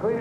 可以